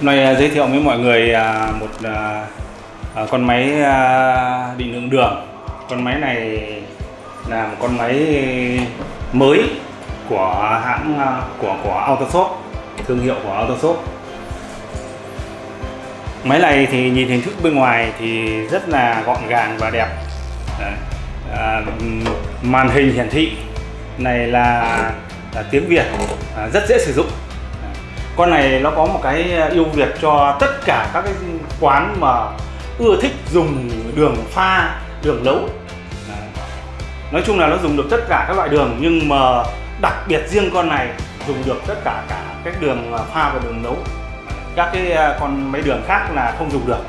Hôm nay à, giới thiệu với mọi người à, một à, con máy định lượng đường. Con máy này là một con máy mới của hãng của của Autoshop, thương hiệu của Autoshop. Máy này thì nhìn hình thức bên ngoài thì rất là gọn gàng và đẹp. Đấy. À, màn hình hiển thị này là, là tiếng Việt à, rất dễ sử dụng con này nó có một cái ưu việt cho tất cả các cái quán mà ưa thích dùng đường pha đường nấu nói chung là nó dùng được tất cả các loại đường nhưng mà đặc biệt riêng con này dùng được tất cả cả các đường pha và đường nấu các cái à, con mấy đường khác là không dùng được.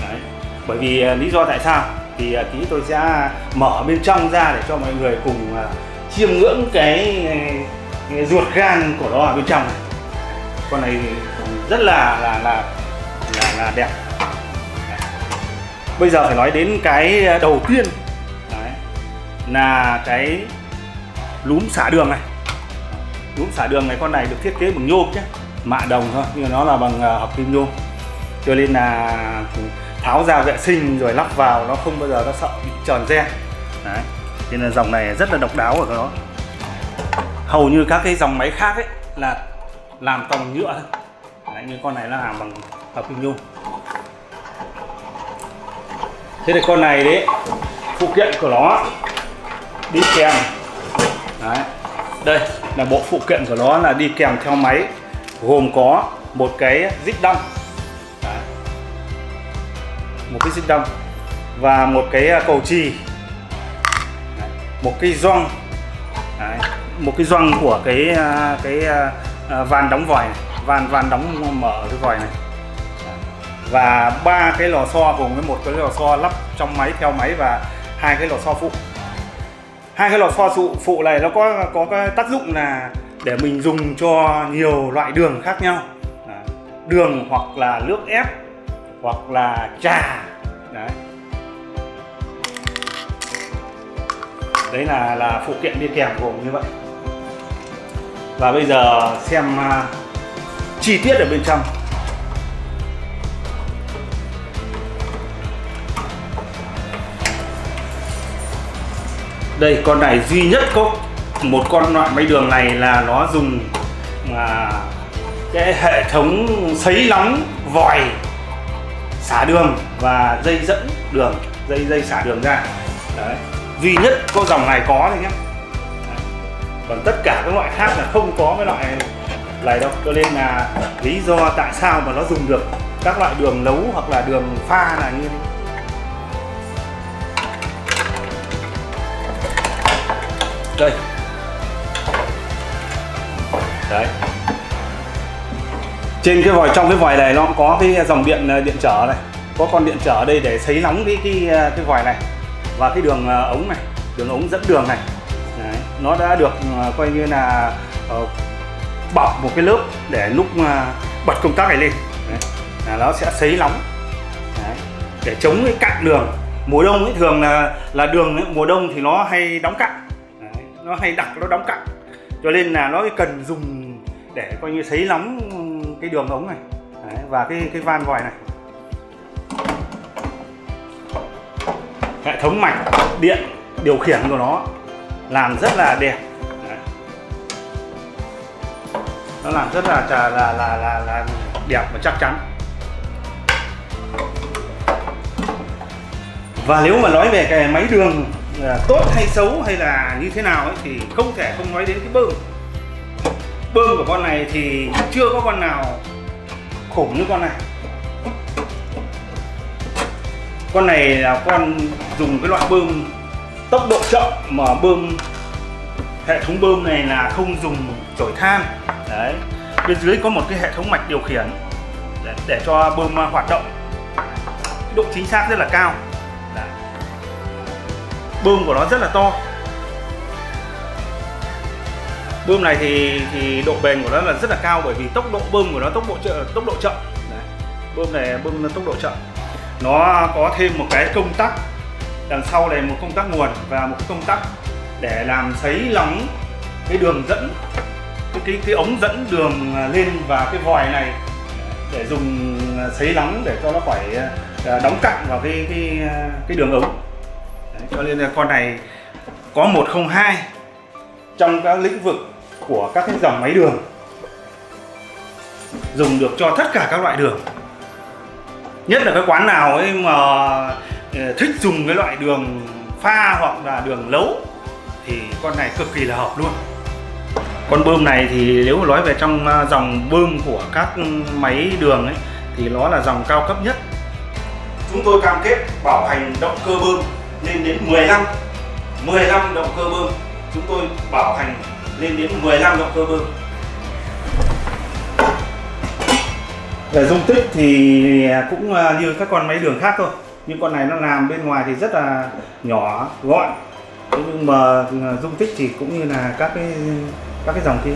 Đấy. bởi vì à, lý do tại sao? Thì à, tí tôi sẽ mở bên trong ra để cho mọi người cùng chiêm ngưỡng cái, cái ruột gan của nó ở bên trong. này con này rất là là là là, là đẹp. Bây giờ phải nói đến cái đầu tiên. Đấy. là cái lúm xả đường này. Lúm xả đường này con này được thiết kế bằng nhôm nhé mạ đồng thôi nhưng nó là bằng à, hợp kim nhôm. Cho nên là tháo ra vệ sinh rồi lắp vào nó không bao giờ nó sợ bị tròn ren đấy nên là dòng này rất là độc đáo ở đó. Hầu như các cái dòng máy khác ấy là làm tòng nhựa thôi. Đấy, như con này là làm bằng hợp kim nhôm. Thế thì con này đấy phụ kiện của nó đi kèm. Đấy đây là bộ phụ kiện của nó là đi kèm theo máy gồm có một cái dít đâm. Đấy. một cái dít đâm và một cái à, cầu trì. Một cái gioăng một cái gioăng của cái à, cái à, à, van đóng vòi này. Van van đóng mở cái vòi này. Và ba cái lò xo cùng với một cái lò xo lắp trong máy theo máy và hai cái lò xo phụ. Hai cái lò xo phụ phụ này nó có có cái tác dụng là để mình dùng cho nhiều loại đường khác nhau. Đường hoặc là nước ép hoặc là trà. Đấy. Đấy là là phụ kiện đi kèm gồm như vậy và bây giờ xem uh, chi tiết ở bên trong. Đây con này duy nhất có một con loại máy đường này là nó dùng mà cái hệ thống sấy nóng vòi xả đường và dây dẫn đường dây dây xả đường ra. Đấy duy nhất có dòng này có thôi nhé còn tất cả các loại khác là không có cái loại này đâu. Cho nên là lý do tại sao mà nó dùng được các loại đường nấu hoặc là đường pha là như thế. Đây. Đấy. Trên cái vòi, trong cái vòi này nó cũng có cái dòng điện ờ, điện trở này. Có con điện trở ở đây để sấy nóng cái cái ờ, cái vòi này và cái đường ờ, ống này, đường ống dẫn đường này nó đã được ờ, coi như là uh, bọc một cái lớp để lúc bật công tắc này lên. Đấy, là nó sẽ sấy nóng. Đấy, để chống cái cạn đường. Mùa đông ấy thường là là đường ấy, mùa đông thì nó hay đóng cặn Đấy, nó hay đặc nó đóng cặn cho nên là nó cần dùng để coi như sấy nóng cái đường ống này. Đấy, và cái cái van vòi này. Hệ thống mạch điện điều khiển của nó làm rất là đẹp. Đấy. nó làm rất là là là là là, là đẹp và chắc chắn. Và nếu mà nói về cái máy đường là tốt hay xấu hay là như thế nào ấy thì không thể không nói đến cái bơm. Bơm của con này thì chưa có con nào khủng như con này. Con này là con dùng cái loại bơm tốc độ chậm mà bơm hệ thống bơm này là không dùng chổi than. Đấy. Bên dưới có một cái hệ thống mạch điều khiển để, để cho bơm à, hoạt động. Cái độ chính xác rất là cao. Đấy. bơm của nó rất là to. Bơm này thì thì độ bền của nó là rất là cao bởi vì tốc độ bơm của nó tốc độ chậm tốc độ chậm. Đấy. bơm này bơm tốc độ chậm. Nó có thêm một cái công tắc đằng sau này một công tắc nguồn và một công tắc để làm sấy nóng cái đường dẫn cái cái, cái ống dẫn đường lên và cái vòi này để dùng à, sấy nóng để cho nó khỏi à, đóng cặn vào cái cái à, cái đường ống. Đấy, cho nên là con này có 102 trong các lĩnh vực của các cái dòng máy đường dùng được cho tất cả các loại đường. Nhất là cái quán nào ấy mà thích dùng cái loại đường pha hoặc là đường nấu thì con này cực kỳ là hợp luôn. Con bơm này thì nếu mà nói về trong ờ, dòng bơm của các máy đường ấy thì nó là dòng cao cấp nhất. Chúng tôi cam kết bảo hành động cơ bơm lên đến 10 năm 15 động cơ bơm. Chúng tôi bảo hành lên đến 15 động cơ bơm. Về dung tích thì cũng à, như các con máy đường khác thôi nhưng con này nó làm bên ngoài thì rất là nhỏ, gọn. Nhưng mà dung tích thì cũng như là các cái các cái dòng kia.